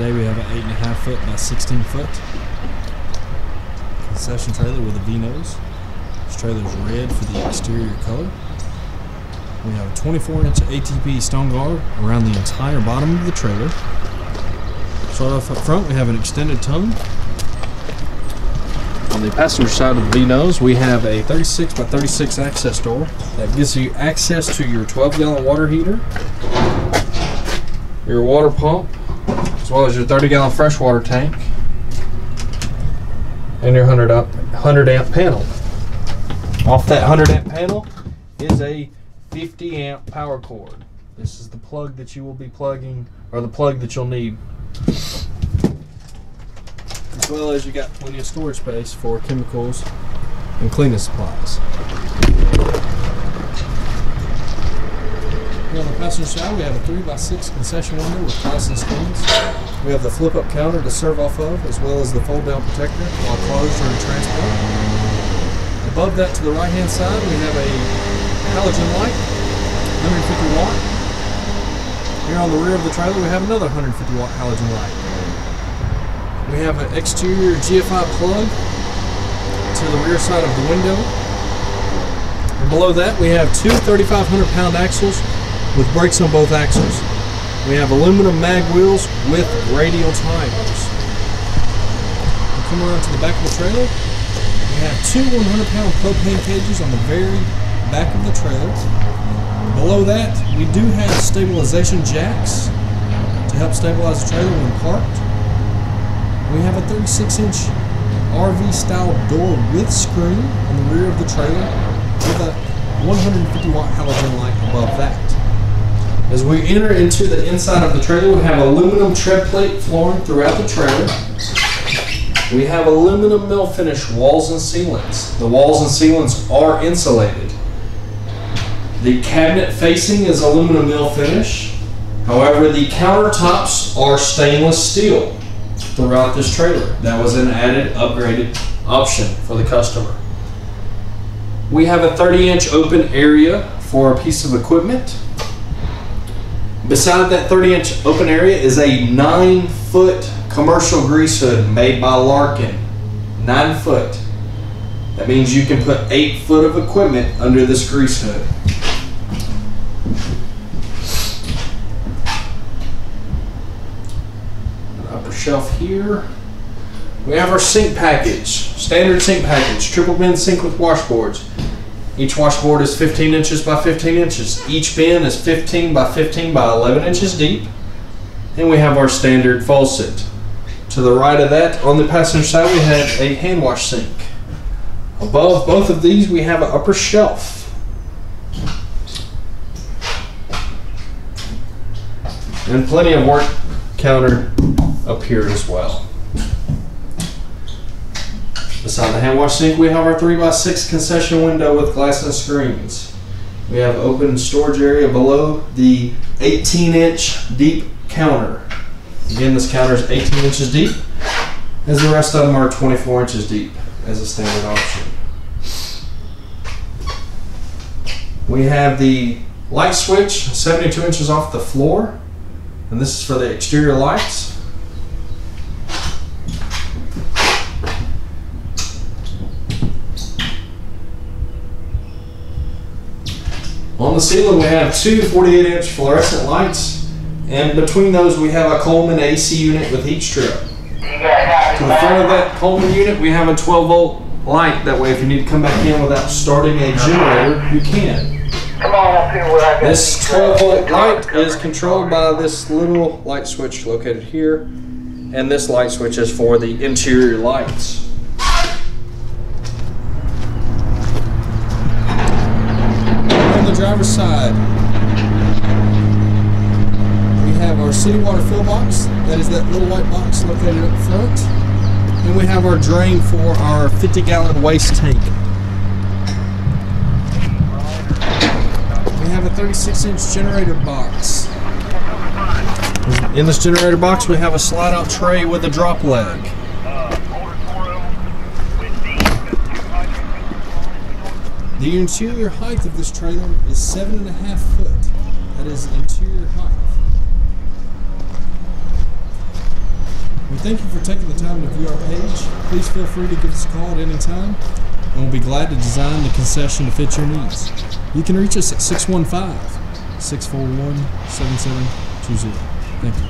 Today we have an 8.5 foot by 16 foot concession trailer with a V nose. This trailer is red for the exterior color. We have a 24 inch ATP stone guard around the entire bottom of the trailer. Start off up front, we have an extended tongue. On the passenger side of the V nose, we have a 36 by 36 access door that gives you access to your 12 gallon water heater, your water pump, as well as your 30 gallon freshwater tank, and your 100 amp, 100 amp panel. Off that 100 amp panel is a 50 amp power cord. This is the plug that you will be plugging, or the plug that you'll need. As well as you got plenty of storage space for chemicals and cleaning supplies. Here on the passenger side, we have a 3x6 concession window with glass and screens. We have the flip up counter to serve off of, as well as the fold down protector while closed or in transport. Above that to the right hand side, we have a halogen light, 150 watt. Here on the rear of the trailer, we have another 150 watt halogen light. We have an exterior GFI plug to the rear side of the window. And below that, we have two 3,500 pound axles with brakes on both axles. We have aluminum mag wheels with radial tires. We come around to the back of the trailer. We have two 100 pound propane cages on the very back of the trailer. Below that, we do have stabilization jacks to help stabilize the trailer when parked. We have a 36 inch RV style door with screen on the rear of the trailer with a 150 watt halogen light above that. As we enter into the inside of the trailer, we have aluminum tread plate flooring throughout the trailer. We have aluminum mill finish walls and ceilings. The walls and ceilings are insulated. The cabinet facing is aluminum mill finish. However, the countertops are stainless steel throughout this trailer. That was an added upgraded option for the customer. We have a 30 inch open area for a piece of equipment. Beside that 30 inch open area is a 9 foot commercial grease hood made by Larkin. 9 foot. That means you can put 8 foot of equipment under this grease hood. upper shelf here. We have our sink package, standard sink package, triple bin sink with washboards. Each washboard is 15 inches by 15 inches. Each bin is 15 by 15 by 11 inches deep. And we have our standard faucet. To the right of that, on the passenger side, we have a hand wash sink. Above both of these, we have an upper shelf. And plenty of work counter up here as well. Beside the hand wash sink, we have our 3x6 concession window with glass and screens. We have open storage area below the 18 inch deep counter. Again, this counter is 18 inches deep, as the rest of them are 24 inches deep as a standard option. We have the light switch 72 inches off the floor, and this is for the exterior lights. On the ceiling, we have two 48 inch fluorescent lights, and between those, we have a Coleman AC unit with heat strip. To the front of that Coleman unit, we have a 12 volt light. That way, if you need to come back in without starting a generator, you can. This 12 volt light is controlled by this little light switch located here, and this light switch is for the interior lights. On the driver's side, we have our city water fill box. That is that little white box located up front. And we have our drain for our 50 gallon waste tank. We have a 36 inch generator box. In this generator box, we have a slide out tray with a drop leg. The interior height of this trailer is seven and a half foot. That is interior height. We thank you for taking the time to view our page. Please feel free to give us a call at any time, and we'll be glad to design the concession to fit your needs. You can reach us at 615 641 7720. Thank you.